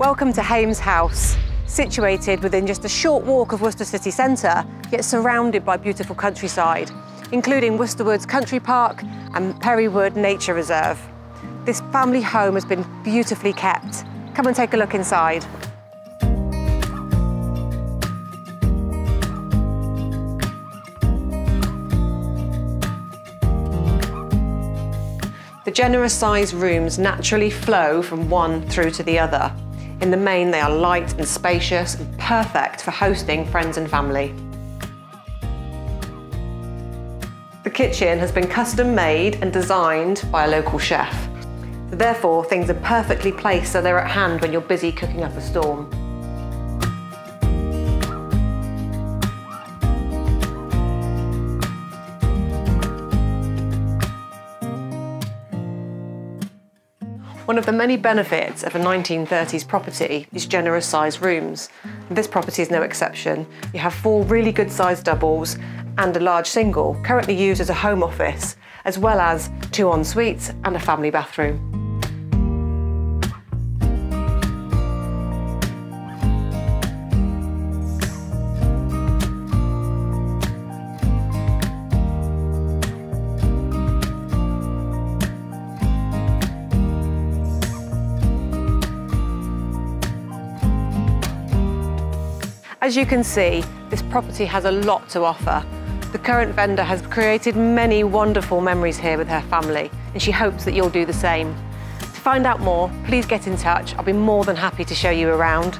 Welcome to Hames House. Situated within just a short walk of Worcester city centre, yet surrounded by beautiful countryside, including Worcester Woods Country Park and Perrywood Nature Reserve. This family home has been beautifully kept. Come and take a look inside. The generous sized rooms naturally flow from one through to the other. In the main, they are light and spacious and perfect for hosting friends and family. The kitchen has been custom made and designed by a local chef. Therefore, things are perfectly placed so they're at hand when you're busy cooking up a storm. One of the many benefits of a 1930s property is generous sized rooms. This property is no exception. You have four really good sized doubles and a large single, currently used as a home office, as well as two en suites and a family bathroom. As you can see, this property has a lot to offer. The current vendor has created many wonderful memories here with her family, and she hopes that you'll do the same. To find out more, please get in touch. I'll be more than happy to show you around.